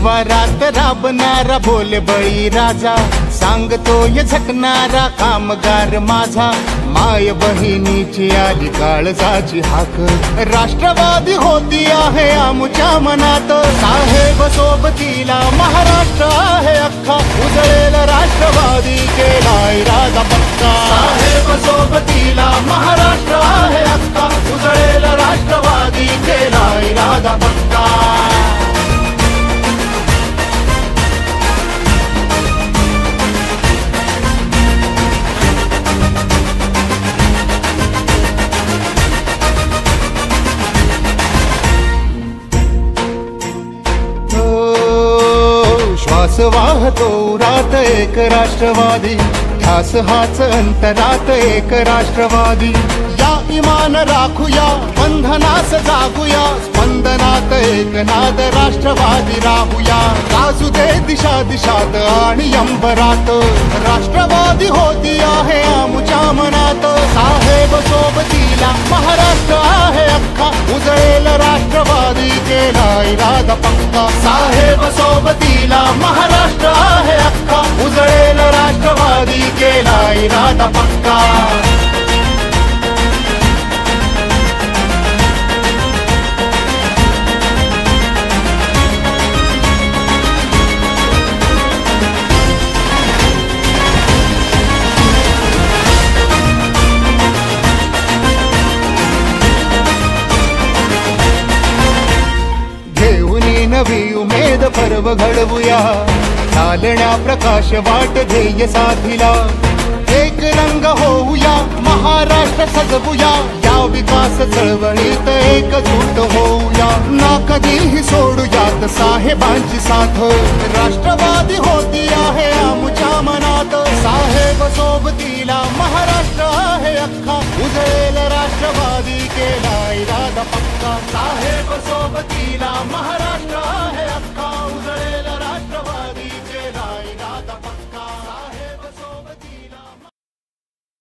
शिवारात राबणारा बोल बळी राजा. सांगतोय झकणारा कामगार माझा. माय बहिणीची आली काळजाची हाक. राष्ट्रवादी होती आहे आमच्या मनात. साहेब सोबतीला महाराष्ट्र आहे अख्खा. उजळेल राष्ट्रवादी केला इरादा पक्का. साहेब सोबतीला महाराष्ट्र वाहतो रात एक राष्ट्रवादी. ध्यास हाच अंतरात एक राष्ट्रवादी. या इमान राखूया बंधनास जागूया. स्पंदनात एक नाद राष्ट्रवादी राहूया. गाजू दे दिशा दिशात आणि अंबरात. राष्ट्रवादी होती आहे आमच्या मनात. साहेब सोबतीला महाराष्ट्र आहे अख्खा. उजळेल राष्ट्रवादी. केला इरादा साहेब सोबतीला महाराष्ट्र आहे अख्खा. उजळेल राष्ट्रवादी केला इरादा पक्का नवी उमेद पर्व घडवूया. चालण्या प्रकाश वाट ध्येय साधिला. एक रंग होऊया महाराष्ट्र सजवूया. या विकास चळवळीत एकजूट होऊया. ना कधीही सोडूयात साहेबांची साथ. राष्ट्रवादी होती आहे आमच्या मनात. साहेब सोबतीला महाराष्ट्र आहे अख्खा. उजळेल राष्ट्रवादी केला इरादा पक्का. साहेब सोबतीला महाराष्ट्र